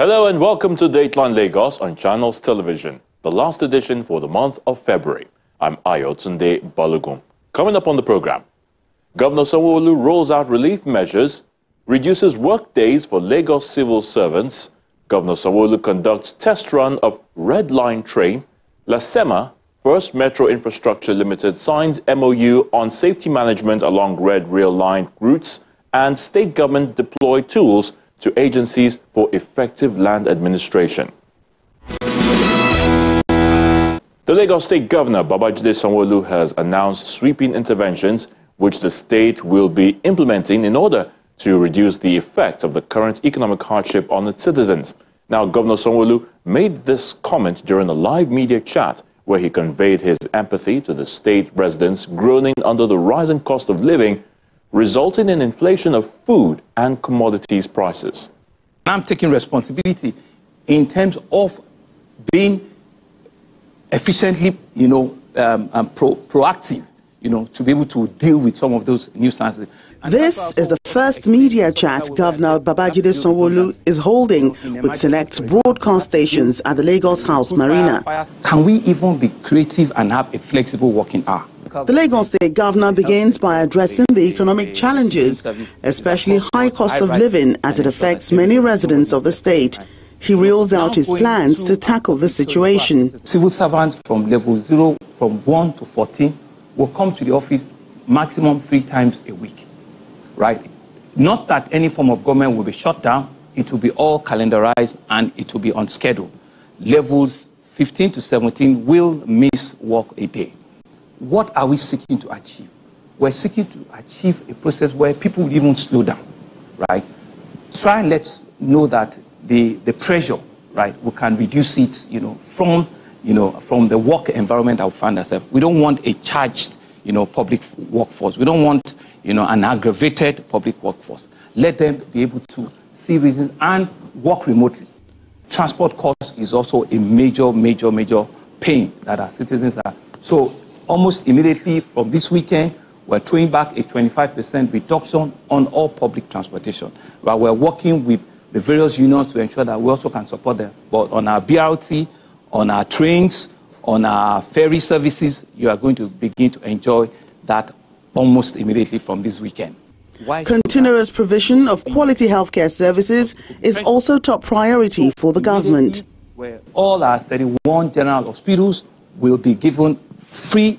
Hello and welcome to Dateline Lagos on Channels Television, the last edition for the month of February. I'm Ayotunde Balogun. Coming up on the program, Governor Sanwo-Olu rolls out relief measures, reduces work days for Lagos civil servants, Governor Sanwo-Olu conducts test run of Red Line train, Lasema, First Metro Infrastructure Limited signs MOU on safety management along Red Rail Line routes, and state government deploy tools to agencies for effective land administration. The Lagos State Governor Babajide Sanwo-Olu has announced sweeping interventions which the state will be implementing in order to reduce the effect of the current economic hardship on its citizens. Now, Governor Sanwo-Olu made this comment during a live media chat where he conveyed his empathy to the state residents groaning under the rising cost of living resulting in inflation of food and commodities prices. I'm taking responsibility in terms of being efficiently, you know, um, um, pro proactive, you know, to be able to deal with some of those new stances. This is the first media chat Governor Babajide Sanwo-Olu is holding with select broadcast stations at the Lagos House Marina. Can we even be creative and have a flexible working hour? The Lagos State Governor begins by addressing the economic challenges, especially high cost of living as it affects many residents of the state. He reels out his plans to tackle the situation. Civil servants from level 0, from 1 to 14, will come to the office maximum three times a week, right? Not that any form of government will be shut down, it will be all calendarized and it will be on schedule. Levels 15 to 17 will miss work a day what are we seeking to achieve? We're seeking to achieve a process where people will even slow down, right? Try and let's know that the, the pressure, right, we can reduce it, you know, from, you know, from the work environment we find ourselves. We don't want a charged, you know, public workforce. We don't want, you know, an aggravated public workforce. Let them be able to see reasons and work remotely. Transport cost is also a major, major, major pain that our citizens are. So almost immediately from this weekend, we're throwing back a 25% reduction on all public transportation. But we're working with the various unions to ensure that we also can support them. But on our BRT, on our trains, on our ferry services, you are going to begin to enjoy that almost immediately from this weekend. Why Continuous provision of quality healthcare services is also top priority for the government. Where all our 31 general hospitals will be given free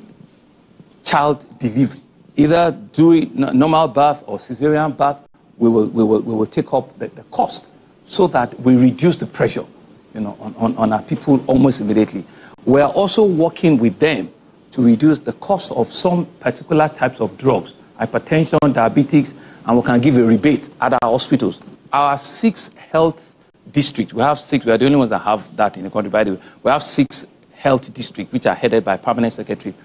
child delivery. Either during normal birth or cesarean birth, we will, we will, we will take up the, the cost so that we reduce the pressure you know, on, on, on our people almost immediately. We are also working with them to reduce the cost of some particular types of drugs, hypertension, diabetes, and we can give a rebate at our hospitals. Our six health districts, we have six, we are the only ones that have that in the country, by the way. We have six health district, which are headed by permanent secretary.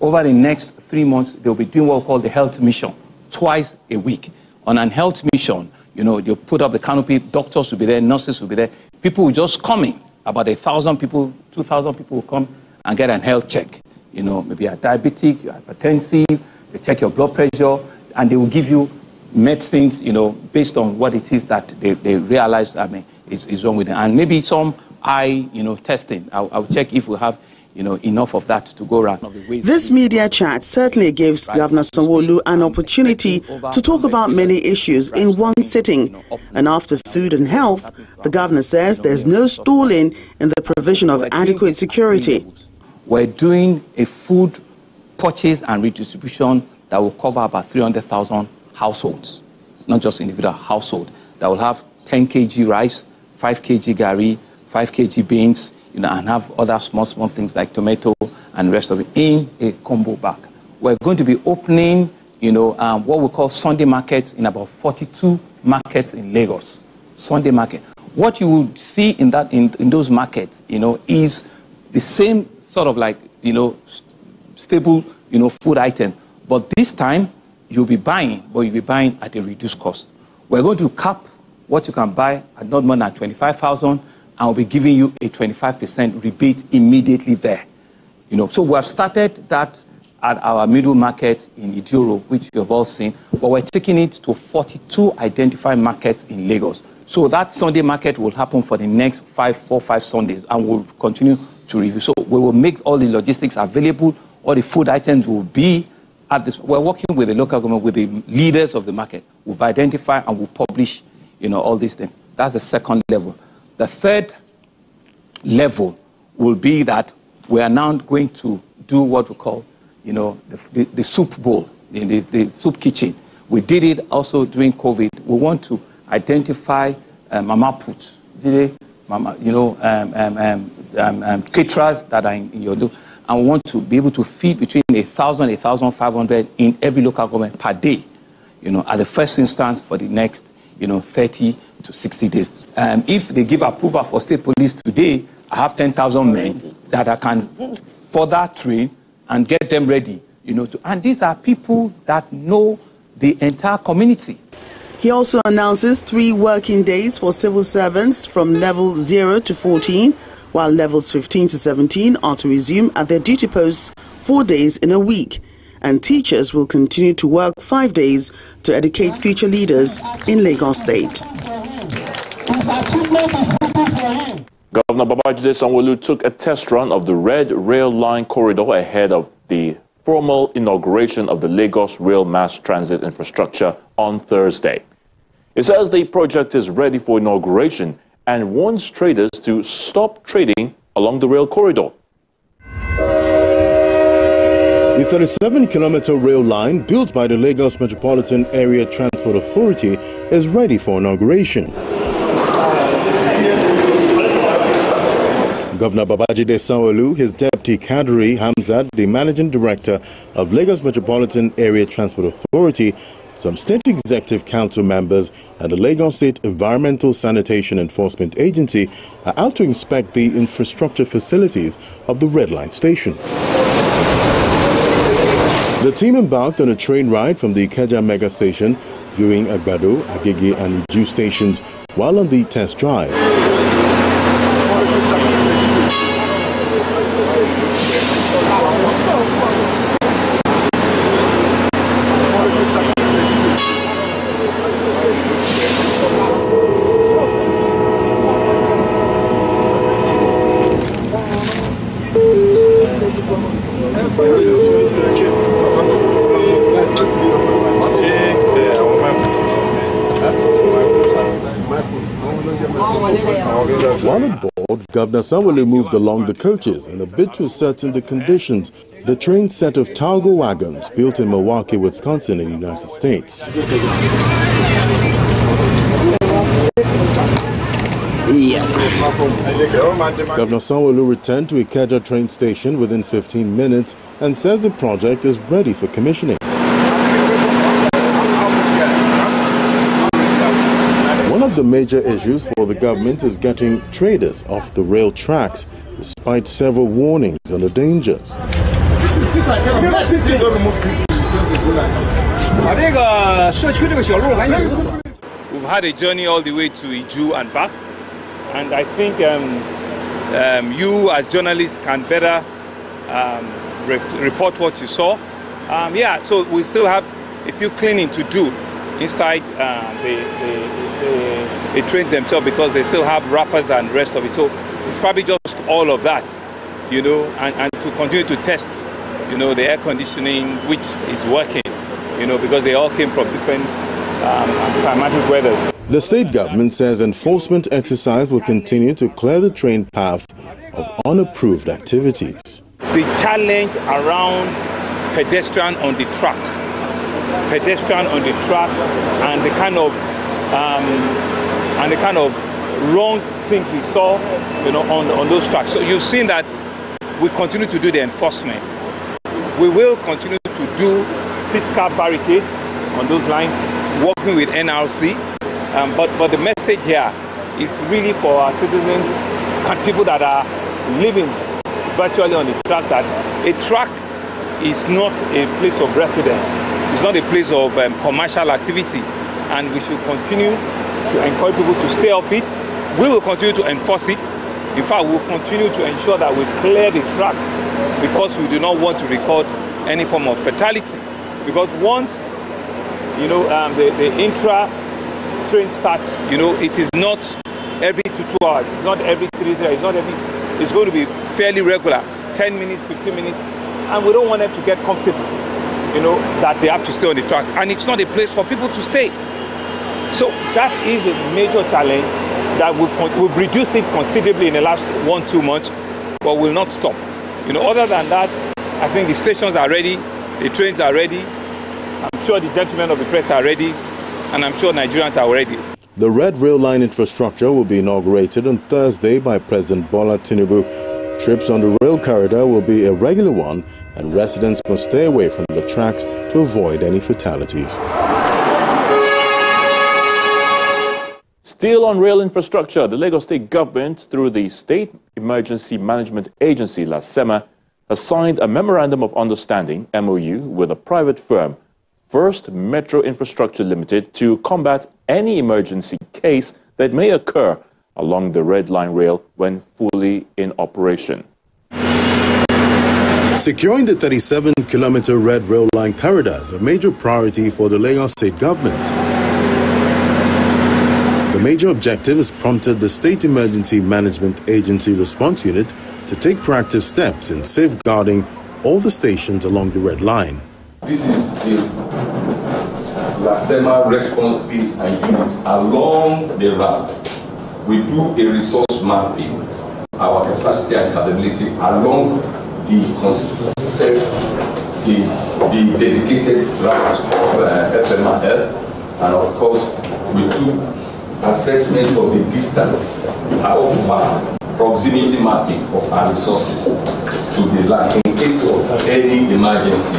Over the next three months, they'll be doing what we call the health mission, twice a week. On an health mission, you know, they'll put up the canopy, doctors will be there, nurses will be there. People will just come in. About a thousand people, two thousand people will come and get a health check. You know, maybe you're diabetic, you're hypertensive, they check your blood pressure, and they will give you medicines, you know, based on what it is that they, they realize, I mean, is, is wrong with them. And maybe some eye, you know, testing. I'll, I'll check if we have you know, enough of that to go around. This media chat certainly gives Governor Sanwo-Olu an opportunity to talk about many issues in one sitting. And after food and health, the governor says there's no stalling in the provision of adequate security. We're doing a food purchase and redistribution that will cover about 300,000 households, not just individual household, that will have 10 kg rice, 5 kg gari, 5 kg beans, you know, and have other small, small things like tomato and rest of it in a combo bag. We're going to be opening, you know, um, what we call Sunday markets in about 42 markets in Lagos. Sunday market. What you would see in that in, in those markets, you know, is the same sort of like, you know, stable, you know, food item. But this time, you'll be buying, but you'll be buying at a reduced cost. We're going to cap what you can buy at not more than 25,000 I'll be giving you a 25% rebate immediately there. You know, so we have started that at our middle market in Iduro, which you have all seen, but we're taking it to 42 identified markets in Lagos. So that Sunday market will happen for the next five, four, five Sundays, and we'll continue to review. So we will make all the logistics available, all the food items will be at this. We're working with the local government, with the leaders of the market. We've identified and we'll publish, you know, all these things. That's the second level. The third level will be that we are now going to do what we call, you know, the, the, the soup bowl, the, the, soup kitchen. We did it also during COVID. We want to identify uh, mama put, you know, um, um, um, um, um, caterers that are in, in your do, and we want to be able to feed between a thousand, a thousand five hundred in every local government per day, you know, at the first instance for the next, you know, 30 to 60 days. Um, if they give approval for state police today, I have 10,000 men that I can further train and get them ready, you know, to, and these are people that know the entire community. He also announces three working days for civil servants from level 0 to 14, while levels 15 to 17 are to resume at their duty posts four days in a week. And teachers will continue to work five days to educate future leaders in Lagos State. Governor Babajide Sanwo-Olu took a test run of the Red Rail Line corridor ahead of the formal inauguration of the Lagos Rail Mass Transit Infrastructure on Thursday. It says the project is ready for inauguration and warns traders to stop trading along the rail corridor. The 37 kilometer rail line built by the Lagos Metropolitan Area Transport Authority is ready for inauguration. Governor Babajide Sanwo-Olu, his deputy Kadri Hamzat, the managing director of Lagos Metropolitan Area Transport Authority, some state executive council members and the Lagos State Environmental Sanitation Enforcement Agency are out to inspect the infrastructure facilities of the Red Line station. The team embarked on a train ride from the Ikeja Mega Station, viewing Agbado, Agege and Iju stations while on the test drive. Governor Sanwo-Olu moved along the coaches in a bid to ascertain the conditions. The train set of Talgo wagons built in Milwaukee, Wisconsin, in the United States. Governor Sanwo-Olu returned to Ikeja train station within 15 minutes and says the project is ready for commissioning. The major issues for the government is getting traders off the rail tracks, despite several warnings on the dangers. We've had a journey all the way to Iju and back, and I think um, um, you as journalists can better um, re report what you saw. Um, yeah, so we still have a few cleaning to do inside uh, the, the, the, the, trains themselves because they still have wrappers and rest of it. So it's probably just all of that, you know, and, and to continue to test, you know, the air conditioning which is working, you know, because they all came from different um, climatic weathers. The state government says enforcement exercise will continue to clear the train path of unapproved activities. The challenge around pedestrian on the track pedestrian on the track and the kind of um, and the kind of wrong things we saw, you know, on on those tracks. So you've seen that we continue to do the enforcement. We will continue to do fiscal barricades on those lines, working with NRC. Um, but but the message here is really for our citizens and people that are living virtually on the track that a track is not a place of residence it's not a place of um, commercial activity, and we should continue to encourage people to stay off it. We will continue to enforce it. In fact, we will continue to ensure that we clear the tracks because we do not want to record any form of fatality. Because once, you know, um, the, the intra train starts, you know, it is not every two, two hours, it's not every three, three, it's not every, it's going to be fairly regular, 10 minutes, 15 minutes, and we don't want them to get comfortable, you know, that they have to stay on the track. And it's not a place for people to stay. So that is a major challenge that we've, we've reduced it considerably in the last one, two months, but will not stop. You know, other than that, I think the stations are ready, the trains are ready. I'm sure the gentlemen of the press are ready, and I'm sure Nigerians are ready. The Red Rail Line infrastructure will be inaugurated on Thursday by President Bola Tinubu. Trips on the rail corridor will be a regular one, and residents must stay away from the tracks to avoid any fatalities. Still on rail infrastructure, the Lagos State government, through the State Emergency Management Agency, LASEMA, has signed a Memorandum of Understanding, MOU, with a private firm, First Metro Infrastructure Limited, to combat any emergency case that may occur along the Red Line Rail when fully in operation. Securing the 37-kilometer Red Rail Line corridor is a major priority for the Lagos State government. Major objective has prompted the State Emergency Management Agency Response Unit to take proactive steps in safeguarding all the stations along the Red Line. This is the LASEMA response base and unit along the route. We do a resource mapping, our capacity and capability along the concept, the, the dedicated route of uh, FMRL, and of course, we do assessment of the distance, how far, proximity mapping of our resources to the line in case of any emergency.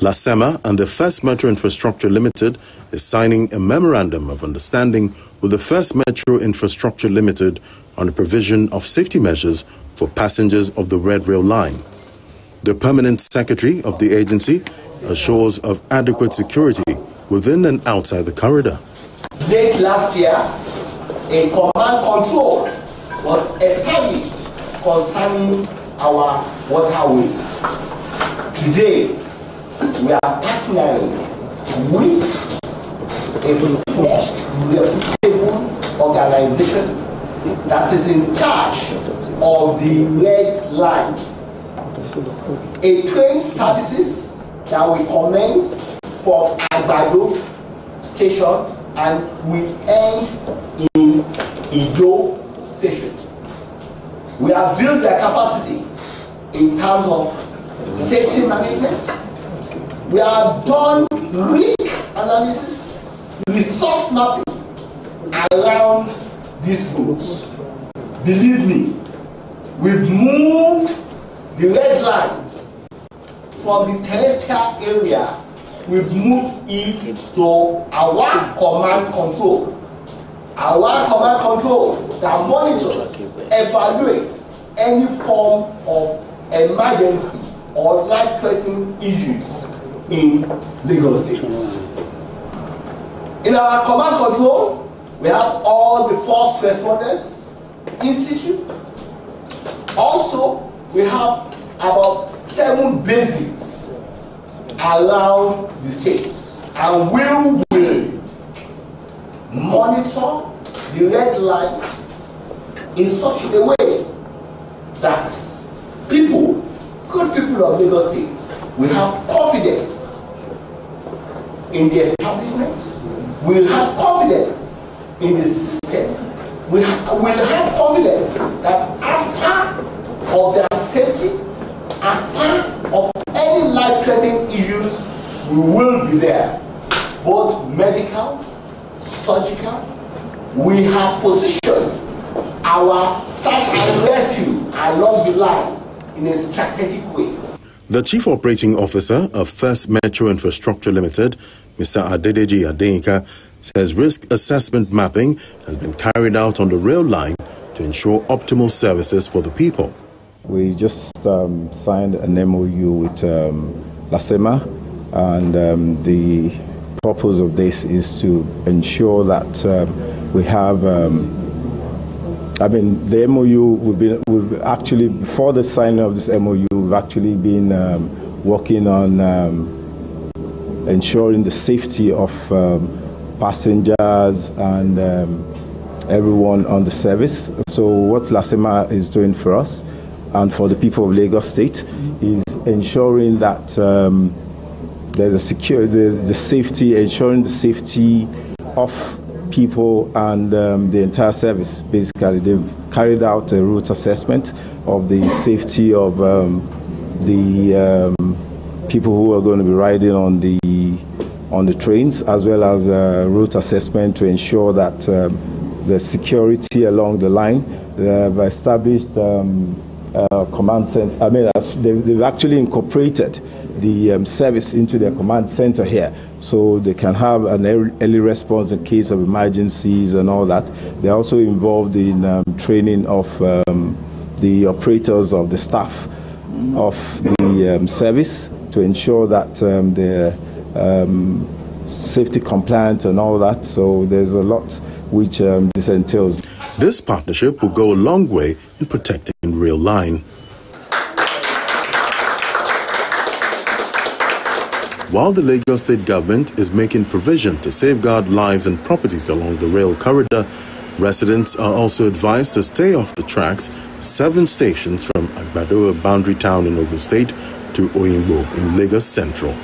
LASEMA and the First Metro Infrastructure Limited is signing a memorandum of understanding with the First Metro Infrastructure Limited on the provision of safety measures for passengers of the Red Rail Line. The permanent secretary of the agency assures of adequate security within and outside the corridor. Late last year, a command control was established concerning our waterways. Today, we are partnering with a first reputable organization that is in charge of the red line. A train services that will commence from Agbado station and we end in Ido station. We have built their capacity in terms of safety management. We have done risk analysis, resource mapping around these roads. Believe me, we've moved the red line from the terrestrial area we've moved it to our command control. Our command control that monitors, evaluates any form of emergency or life-threatening issues in Lagos State. In our command control, we have all the first responders institute. Also, we have about seven bases around the state and we will monitor the red line in such a way that people, good people of Lagos State, will have confidence in the establishment, will have confidence in the system, will, will have confidence that as part of their safety, as part of life-threatening issues, we will be there, both medical, surgical. We have positioned our search and rescue along the line in a strategic way. The Chief Operating Officer of First Metro Infrastructure Limited, Mr. Adedeji Adeyinka, says risk assessment mapping has been carried out on the rail line to ensure optimal services for the people. We just um, signed an MOU with um, LASEMA, and um, the purpose of this is to ensure that um, we have. Um, I mean, the MOU we've been we've actually before the signing of this MOU, we've actually been um, working on ensuring the safety of passengers and everyone on the service. So what LASEMA is doing for us and for the people of Lagos State is ensuring that um, there's a secure the, the safety, ensuring the safety of people and um, the entire service. Basically, they've carried out a route assessment of the safety of um, the um, people who are going to be riding on the on the trains, as well as a route assessment to ensure that um, the security along the line. They've established um, uh, command center. I mean, they've actually incorporated the um, service into their command center here so they can have an early response in case of emergencies and all that. They're also involved in um, training of um, the operators of the staff of the um, service to ensure that um, they're um, safety compliant and all that. So there's a lot which this entails. This partnership will go a long way in protecting rail line. While the Lagos state government is making provision to safeguard lives and properties along the rail corridor, residents are also advised to stay off the tracks seven stations from Agbado, boundary town in Ogun State, to Oyingbo in Lagos Central.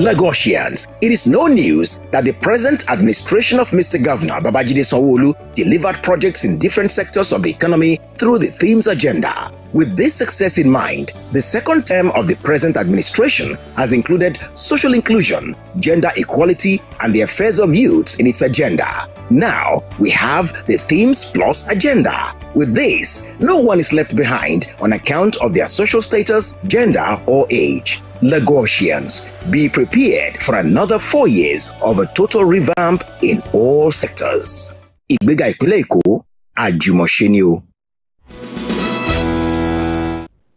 Lagosians, it is no news that the present administration of Mr. Governor Babajide Sanwo-Olu delivered projects in different sectors of the economy through the themes agenda. With this success in mind, the second term of the present administration has included social inclusion, gender equality, and the affairs of youths in its agenda. Now, we have the Themes Plus agenda. With this, no one is left behind on account of their social status, gender, or age. Lagosians, be prepared for another four years of a total revamp in all sectors. Ìgbéga ìpínlẹ̀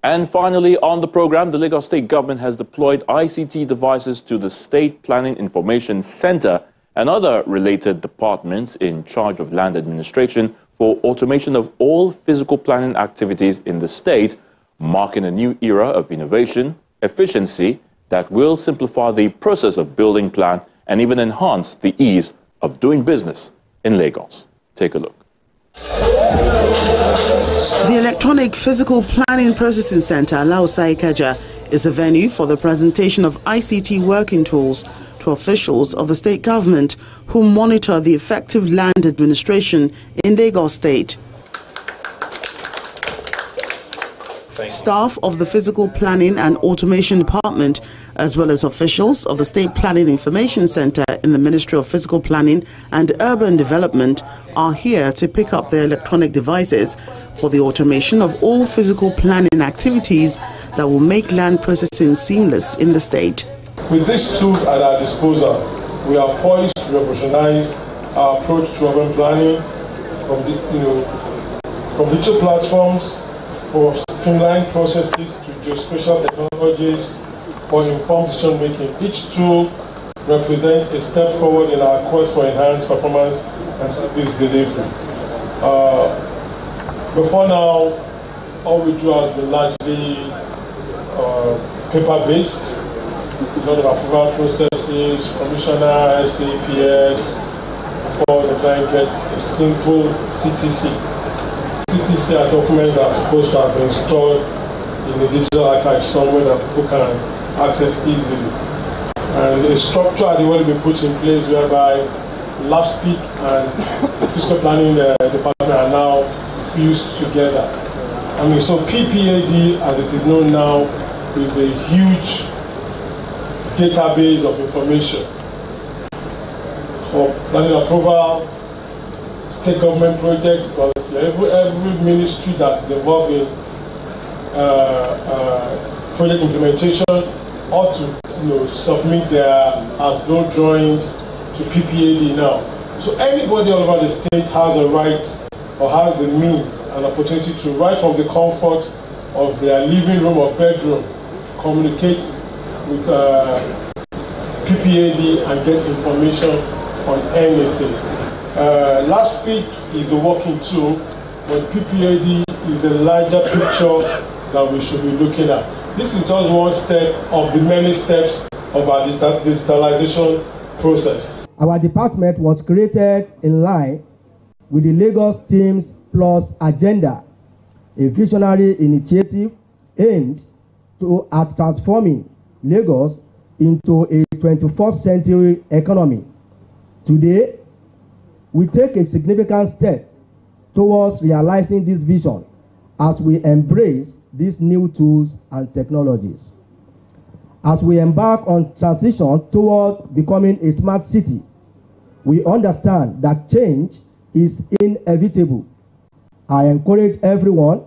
And finally, on the program, the Lagos State government has deployed ICT devices to the State Planning Information Center and other related departments in charge of land administration for automation of all physical planning activities in the state, marking a new era of innovation, efficiency that will simplify the process of building plan and even enhance the ease of doing business in Lagos. Take a look. The Electronic Physical Planning Processing Center, Alausa Ikeja, is a venue for the presentation of ICT working tools to officials of the state government who monitor the effective land administration in Lagos State. Staff of the Physical Planning and Automation Department, as well as officials of the State Planning Information Center in the Ministry of Physical Planning and Urban Development, are here to pick up their electronic devices for the automation of all physical planning activities that will make land processing seamless in the state. With these tools at our disposal, we are poised to revolutionize our approach to urban planning from the, you know, from digital platforms for streamlined processes to geospatial technologies for informed decision making. Each tool represents a step forward in our quest for enhanced performance and service delivery. Uh, before now, all we do has been largely uh, paper-based, a lot of approval processes, commissioner, SAPS, before the client gets a simple CTC. CTC documents are supposed to have been stored in the digital archive somewhere that people can access easily. And a structure had already been put in place whereby LASPIC and fiscal planning uh, department are now fused together. I mean, so PPAD, as it is known now, is a huge database of information for planning approval, state government projects, because every, every ministry that is involved in uh, uh, project implementation ought to you know, submit their as-built drawings to PPAD now. So anybody all over the state has a right or has the means and opportunity to, right from the comfort of their living room or bedroom, communicate with uh, PPAD and get information on anything. Uh, LASPIC is a working tool but PPAD is a larger picture that we should be looking at. This is just one step of the many steps of our digitalization process. Our department was created in line with the Lagos Themes Plus agenda, a visionary initiative aimed to, at transforming Lagos into a 21st century economy. Today, we take a significant step towards realizing this vision as we embrace these new tools and technologies. As we embark on transition toward becoming a smart city, we understand that change is inevitable. I encourage everyone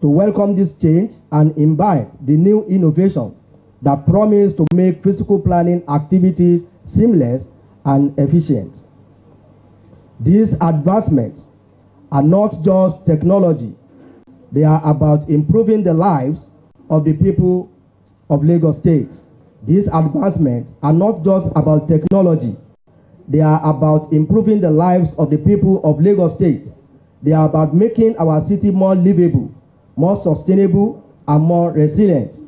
to welcome this change and imbibe the new innovation that promise to make physical planning activities seamless and efficient. These advancements are not just technology, they are about improving the lives of the people of Lagos State. These advancements are not just about technology, they are about improving the lives of the people of Lagos State. They are about making our city more livable, more sustainable, and more resilient.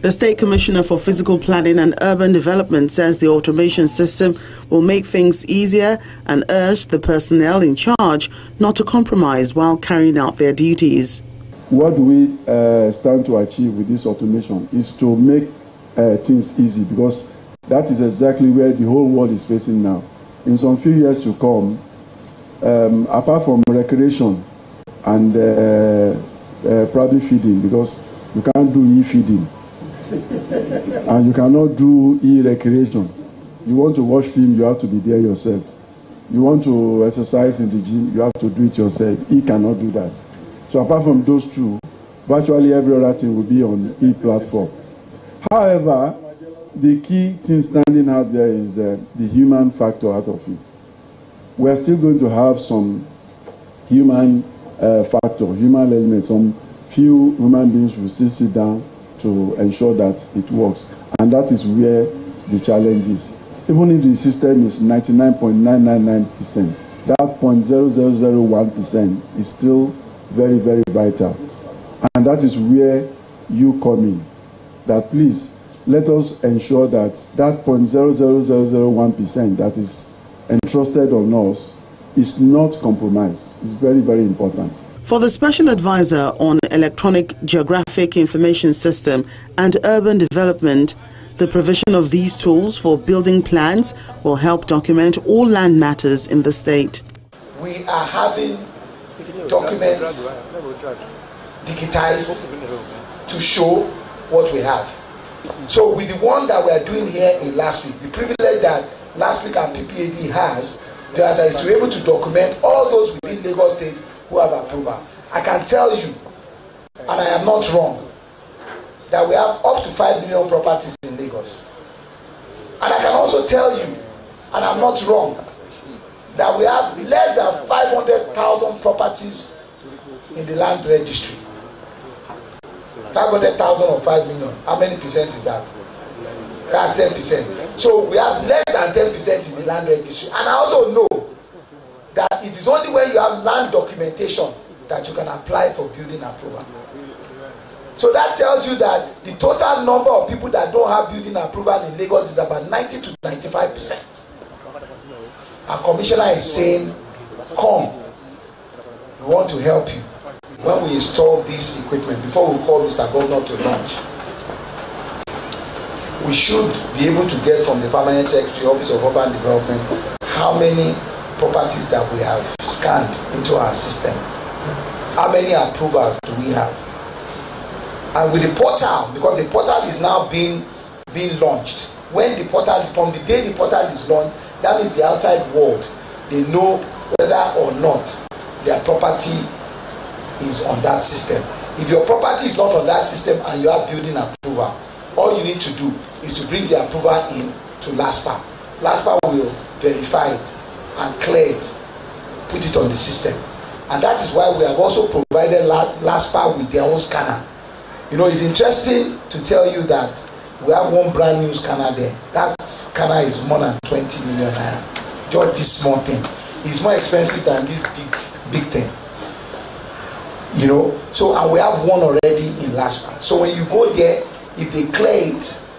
The State Commissioner for Physical Planning and Urban Development says the automation system will make things easier and urged the personnel in charge not to compromise while carrying out their duties. What we uh, stand to achieve with this automation is to make uh, things easy because that is exactly where the whole world is facing now. In some few years to come, um, apart from recreation and uh, uh probably feeding, because you can't do e-feeding and you cannot do e-recreation. You want to watch film, you have to be there yourself. You want to exercise in the gym, you have to do it yourself. E cannot do that. So apart from those two, virtually every other thing will be on e-platform. However, the key thing standing out there is uh, the human factor out of it. We are still going to have some human uh, factor, human element. Some few human beings will still sit down to ensure that it works. And that is where the challenge is. Even if the system is 99.999%, that 0.0001% is still very, very vital. And that is where you come in. That please let us ensure that that 0.00001% that is entrusted on us is not compromised. It's very, very important. For the Special Advisor on Electronic Geographic Information System and Urban Development, the provision of these tools for building plans will help document all land matters in the state. We are having documents digitized to show what we have. So with the one that we are doing here in LASPIC, the privilege that LASPIC our PPAD has, that is to be able to document all those within Lagos State who have approval. I can tell you, and I am not wrong, that we have up to 5 million properties in Lagos. And I can also tell you, and I'm not wrong, that we have less than 500,000 properties in the land registry. 500,000 or 5 million. How many percent is that? That's 10 percent. So we have less than 10 percent in the land registry. And I also know that it is only when you have land documentation that you can apply for building approval. So that tells you that the total number of people that don't have building approval in Lagos is about 90 to 95 percent. Our commissioner is saying, come, we want to help you when we install this equipment before we call Mr. Governor to launch. We should be able to get from the permanent secretary, Office of Urban Development, how many properties that we have scanned into our system. How many approvals do we have? And with the portal, because the portal is now being being launched. When the portal, from the day the portal is launched, that means the outside world, they know whether or not their property is on that system. If your property is not on that system and you are building approval, all you need to do is to bring the approval in to LASPA. LASPA will verify it and clear it, put it on the system. And that is why we have also provided LASPA with their own scanner. You know, it's interesting to tell you that we have one brand new scanner there. That scanner is more than 20 million naira. Just this small thing. It's more expensive than this big, big thing. You know, so and we have one already in Laspa. So when you go there, if they clear it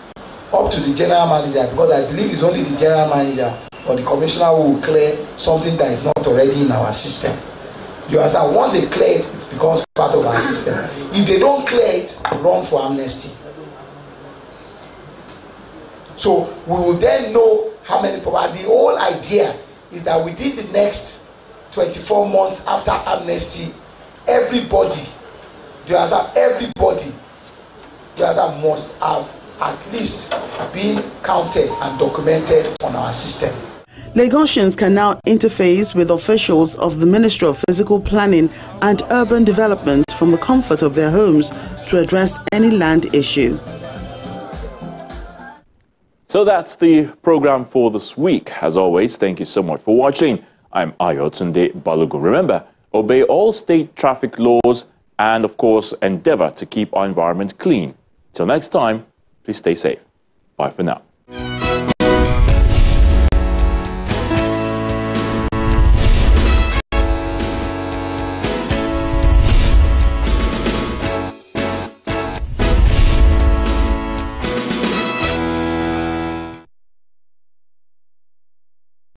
up to the general manager, because I believe it's only the general manager or the commissioner will clear something that is not already in our system. You understand? Once they clear it, it becomes part of our system. If they don't clear it, run for amnesty. So we will then know how many people. The whole idea is that within the next 24 months after amnesty, everybody, you understand? Everybody, you understand, must have at least been counted and documented on our system. Lagosians can now interface with officials of the Ministry of Physical Planning and Urban Development from the comfort of their homes to address any land issue. So that's the program for this week. As always, thank you so much for watching. I'm Ayotunde Balogun. Remember, obey all state traffic laws and, of course, endeavor to keep our environment clean. Till next time, please stay safe. Bye for now.